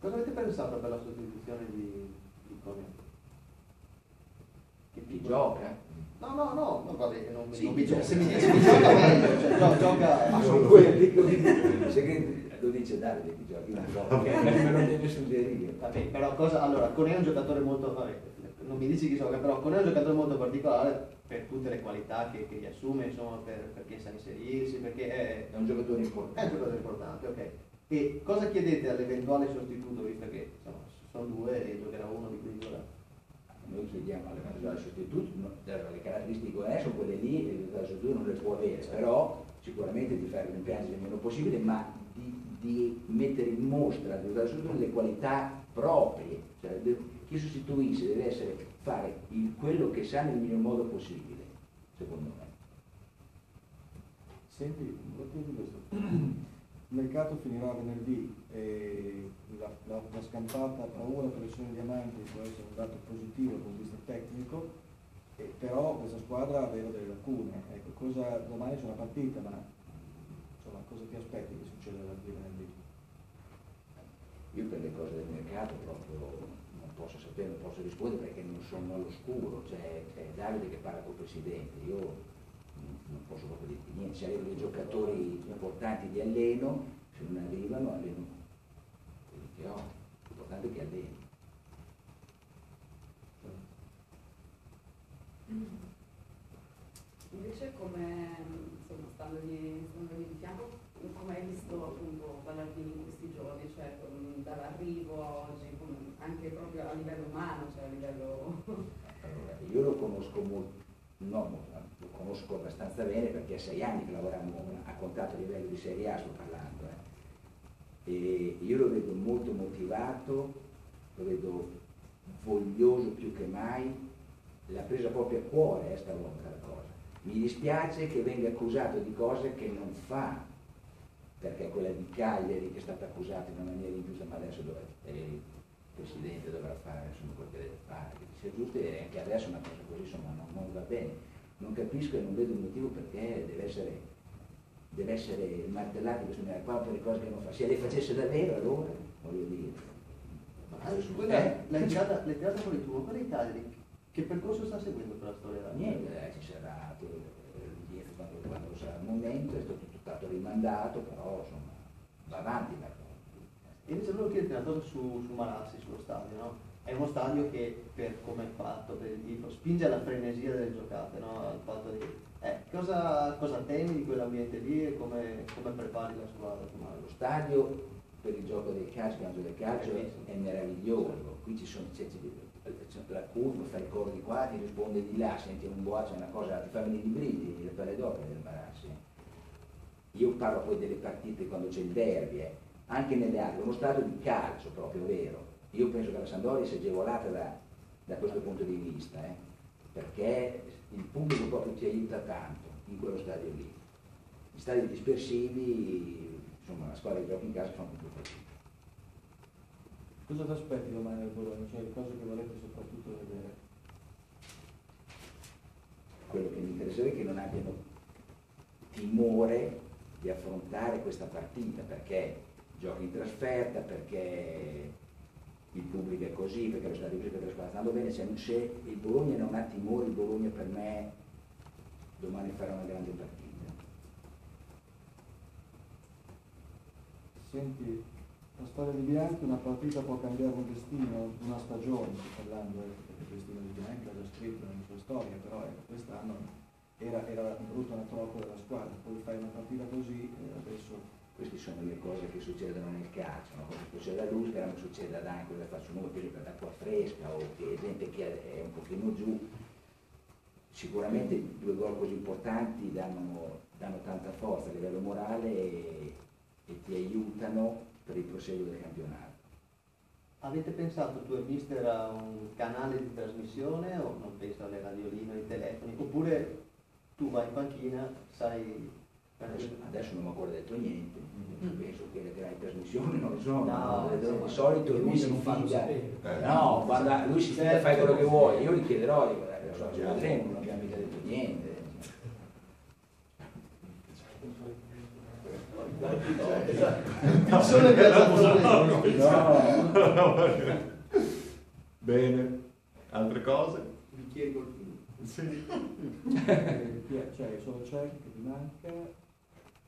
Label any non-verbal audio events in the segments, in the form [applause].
Cosa avete pensato per la sostituzione di, di Coneo? Che ti gioca? No, no, no, no vabbè, non, Sì, non mi gioca. se mi [laughs] dici mi gioca meglio, cioè gio- gioca... Ma sono quelli che se che lo dice Davide che giochi, non perché me lo deve suggerire. Vabbè, però cosa, allora, Coneo è un giocatore molto, vabbè, non mi dici chi gioca, però Coneo è un giocatore molto particolare per tutte le qualità che, che gli assume, insomma, per, perché sa inserirsi, perché è, È un giocatore è un importante. giocatore importante, ok. E cosa chiedete all'eventuale sostituto, visto che insomma, sono due e giocherà uno di quei due? Noi chiediamo all'eventuale sostituto, no, le caratteristiche che sono quelle lì, e l'eventuale sostituto non le può avere, però sicuramente di fare rimpianti il meno possibile, ma di, di mettere in mostra l'eventuale sostituto le qualità proprie, cioè de- chi sostituisce deve essere fare il- quello che sa nel miglior modo possibile, secondo me. Senti, volevo chiederti questo. Mercato finirà venerdì e la, la- la scampata paura per le sue diamanti può essere un dato positivo dal punto di vista tecnico, e però questa squadra aveva delle lacune. Ecco, cosa, domani c'è una partita, ma insomma, cosa ti aspetti che succeda di venerdì? Io per le cose del mercato proprio non posso sapere, non posso rispondere perché non sono all'oscuro, cioè è Davide che parla col presidente, io posso proprio dirti niente, arrivano dei giocatori importanti li alleno, se non arrivano alleno. Quelli che ho, l'importante è che alleno. Invece come, insomma, standogli, standogli di fianco, come hai visto appunto Ballardini in questi giorni, cioè dall'arrivo a oggi, anche proprio a livello umano, cioè a livello... Allora, io lo conosco molto, no, lo conosco abbastanza bene perché è sei anni che lavoriamo a contatto a livello di Serie A, sto parlando. eh. E io lo vedo molto motivato, lo vedo voglioso più che mai, l'ha presa proprio a cuore eh, stavolta la cosa. Mi dispiace che venga accusato di cose che non fa, perché quella di Cagliari che è stata accusata in una maniera ingiusta, ma adesso dove, il Presidente dovrà fare insomma, quello che deve fare, che sia giusto e anche adesso una cosa così insomma non, non va bene. Non capisco e non vedo il motivo perché deve essere, deve essere martellato in questo maniera qua per le cose che non fa. Se le facesse davvero allora, voglio dire. Quella Eh? l'hai tirata, l'hai tirata fuori tu, ma quella Italia, che percorso sta seguendo per la storia? Niente, eh, ci sarà eh, dietro quando, quando sarà il momento, è stato tutto rimandato, però insomma va avanti la cosa. E invece volevo chiederti una cosa su, su Marassi, sullo stadio, no? È uno stadio che per come è fatto, per il tifo, spinge alla frenesia delle giocate, no? Al fatto di... Eh, cosa, cosa temi di quell'ambiente lì e come, come prepari la squadra? Lo stadio per il gioco del calcio, il gioco del calcio è meraviglioso, qui ci sono, c'è, c'è- c'è la curva, fai il coro di qua, ti risponde di là, senti un boato, è una cosa, ti fa venire i brividi, le palle d'opera del Marassi. Io parlo poi delle partite quando c'è il derby, eh. Anche nelle altre, uno stadio di calcio proprio vero. Io penso che la Sandoria sia agevolata da, da questo punto di vista, eh, perché il pubblico proprio ti aiuta tanto in quello stadio lì. Gli stadi dispersivi, insomma, la squadra che gioca in casa sono più fatica. Cosa ti aspetti domani dal Bologna? Cioè le cose che volete soprattutto vedere? Quello che mi interesserebbe è che non abbiano timore di affrontare questa partita, perché giochi in trasferta, perché il pubblico è così, perché lo stadio è così, perché la squadra sta andando bene, se, se il Bologna non ha timore, il Bologna per me domani farà una grande partita. Senti, la storia di Bianchi, una partita può cambiare un destino, una stagione, parlando, eh, perché il destino di Bianchi l'ha già scritto nella sua storia, però ecco, quest'anno era, era brutto una troppo della squadra, poi fai una partita così, eh, adesso Queste sono le cose che succedono nel calcio, no? cosa succede a lui, non succede ad anche cosa faccio noi, per esempio l'acqua fresca o che gente che è un pochino giù. Sicuramente due gol così importanti danno, danno tanta forza a livello morale e, e ti aiutano per il proseguo del campionato. Avete pensato tu e mister a un canale di trasmissione o non penso alle radioline, ai telefoni? Oppure tu vai in panchina, sai... Adesso, adesso non mi ancora detto niente, penso che le grandi trasmissioni non lo so, Mm. No, insomma, di solito lui si fida. Eh. No, guarda, lui si fida, Certo. fai quello che vuoi, io gli chiederò, dico, eh, so, ci vedremo, non abbiamo mica detto niente. No, Bene, altre cose? Bicchieri golfini. Sì. eh, cioè solo c'è che manca,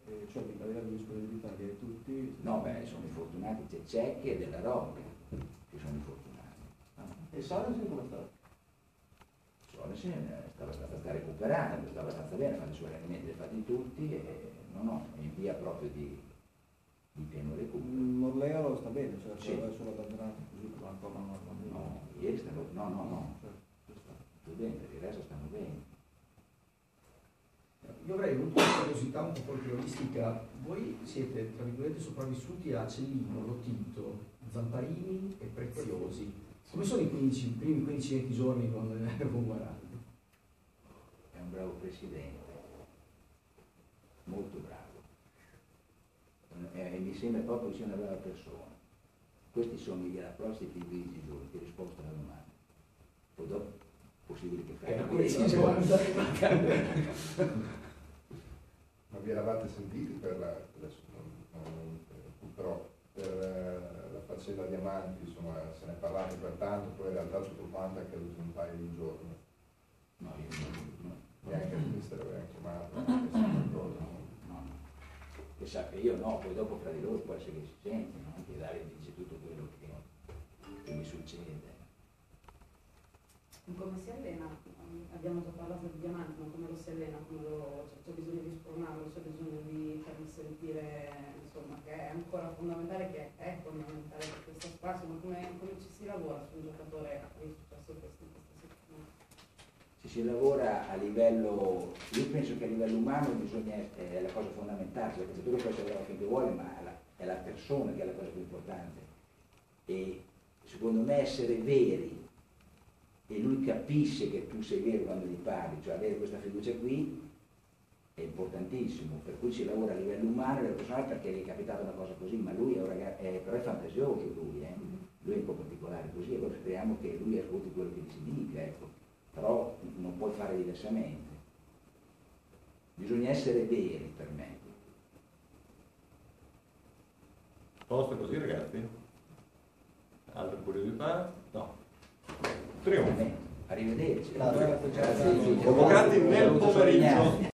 eh, cioè di avere la disponibilità di tutti. No, beh, sono i fortunati, c'è Cecchi e della Rocca, che sono i fortunati. E Sorensen come sta? Sorensen eh, sta abbastanza sta recuperando, sta abbastanza bene, fa i suoi allenamenti, li ha fatti tutti e no, no, è in via proprio di, di pieno recupero. Mm, Morleo sta bene, cioè Sì. è solo abbandonato così però ancora non No, ieri stanno, no, no, no, Cioè, ci sta. tutto bene, il resto stanno bene. Io avrei avuto una curiosità un po' folcloristica. Voi siete, tra virgolette, sopravvissuti a Cellino, Lotito, Zamparini e Preziosi. Come sono i, 15 i primi 15-20 giorni con, [laughs] con Guaraldi? È un bravo presidente, molto bravo. E mi sembra proprio che sia una brava persona. Questi sono gli approcci di 15 giorni, che risposta alla domanda. Poi dopo, possibile che Era fai questo, [laughs] [laughs] Ma vi eravate sentiti per la, adesso non, non- però per eh, la faccenda Diamanti, insomma, se ne è parlato per tanto, poi in realtà tutto quanto è accaduto in un paio di giorni. No, io non, no, Neanche il ministero aveva chiamato, neanche se no, no. Che sa che io no, poi dopo fra di loro può essere che si sentono, anche Dario dice tutto quello che, che mi succede. Come si allena? Abbiamo già parlato di diamanti, ma come lo si allena? C'è, bisogno di spronarlo, c'è bisogno di fargli sentire insomma, che è ancora fondamentale, che è fondamentale per questo spazio, ma come, come ci si lavora su un giocatore a cui è successo questo in questa settimana? Se si lavora a livello, io penso che a livello umano bisogna, è la cosa fondamentale, se tu lo puoi lavorare finché vuole, ma è la persona che è la cosa più importante. E secondo me essere veri e lui capisce che tu sei vero quando gli parli, cioè avere questa fiducia qui è importantissimo, per cui si lavora a livello umano e personale perché gli è capitata una cosa così, ma lui è ragazzo, è, però è fantasioso lui, eh? lui è un po' particolare così, allora speriamo che lui ascolti quello che si dica, ecco. però non puoi fare diversamente. Bisogna essere veri per me. Posto così ragazzi? Altre curiosità? No. Trionfo. Arrivederci. Convocati nel pomeriggio.